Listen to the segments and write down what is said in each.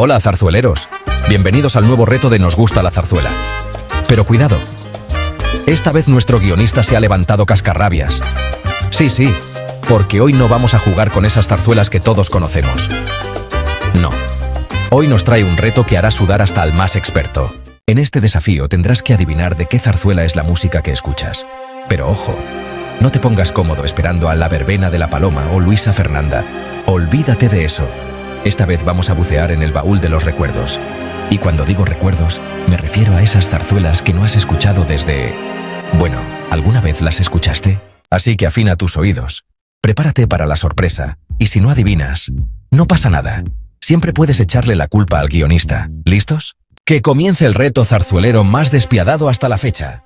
Hola, zarzueleros. Bienvenidos al nuevo reto de Nos gusta la zarzuela. Pero cuidado. Esta vez nuestro guionista se ha levantado cascarrabias. Sí, sí, porque hoy no vamos a jugar con esas zarzuelas que todos conocemos. No. Hoy nos trae un reto que hará sudar hasta al más experto. En este desafío tendrás que adivinar de qué zarzuela es la música que escuchas. Pero ojo, no te pongas cómodo esperando a La Verbena de la Paloma o Luisa Fernanda. Olvídate de eso. Esta vez vamos a bucear en el baúl de los recuerdos. Y cuando digo recuerdos, me refiero a esas zarzuelas que no has escuchado desde... Bueno, ¿alguna vez las escuchaste? Así que afina tus oídos. Prepárate para la sorpresa, y si no adivinas, no pasa nada. Siempre puedes echarle la culpa al guionista. ¿Listos? Que comience el reto zarzuelero más despiadado hasta la fecha.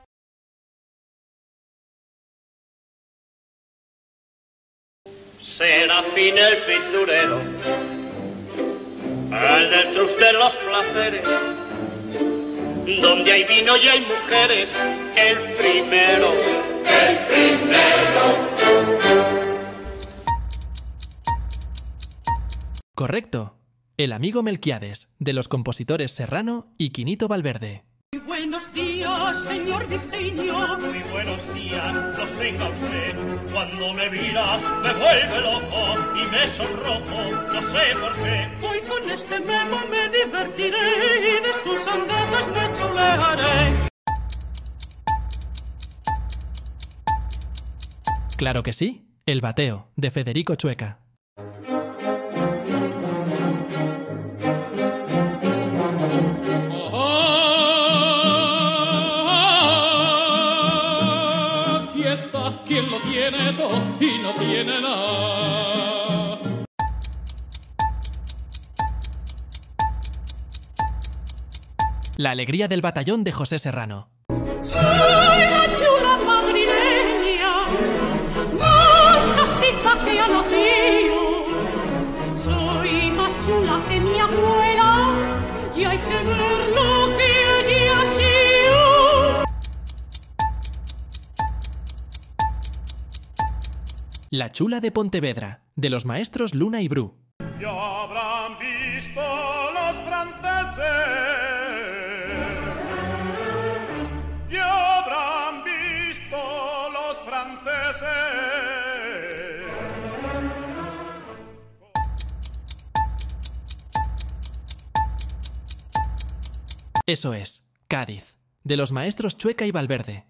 Serafín el pinturero, trus de los placeres, donde hay vino y hay mujeres, el primero, el primero. Correcto. El amigo Melquiades, de los compositores Serrano y Quinito Valverde. Muy buenos días, señor Virginio. Muy buenos días, los tenga usted. Cuando me mira, me vuelve loco y me sonrojo, sé por qué. Hoy con este memo me divertiré y de sus andadas me chulearé. Claro que sí. El bateo, de Federico Chueca. Aquí está quien lo tiene todo y no tiene nada. La alegría del batallón de José Serrano. Soy la chula madrileña, más castiza que ha nacido. Soy más chula que mi abuela, y hay que ver lo que ella ha sido. La chula de Pontevedra, de los maestros Luna y Bru. Ya habrán visto los franceses. Eso es, Cádiz, de los maestros Chueca y Valverde.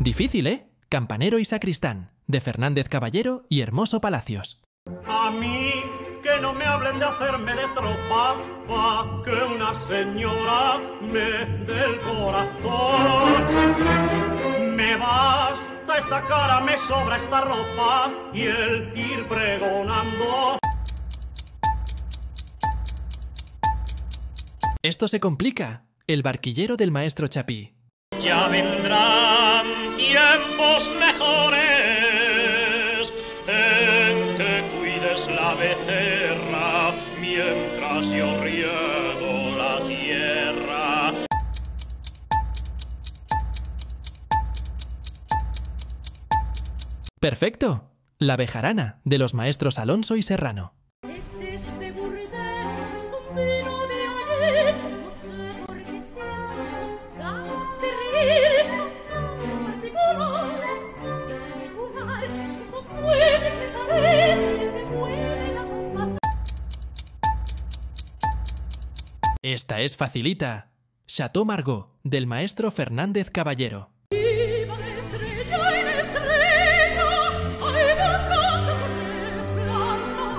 Difícil, ¿eh? Campanero y sacristán, de Fernández Caballero y Hermoso Palacios. A mí que no me hablen de hacerme de tropa, pa' que una señora me dé el corazón. Me basta esta cara, me sobra esta ropa y el ir pregonando. Esto se complica. El barquillero del maestro Chapí. Ya vendrán tiempos la becerra mientras yo riego la tierra. Perfecto. La bejarana, de los maestros Alonso y Serrano. Esta es facilita. Chateau Margaux, del maestro Fernández Caballero. Viva de estrella en estrella, hay buscando su resplandor.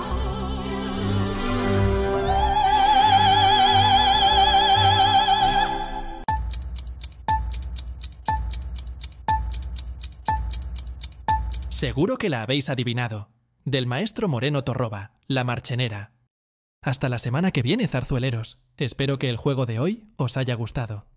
Seguro que la habéis adivinado. Del maestro Moreno Torroba, La Marchenera. Hasta la semana que viene, zarzueleros. Espero que el juego de hoy os haya gustado.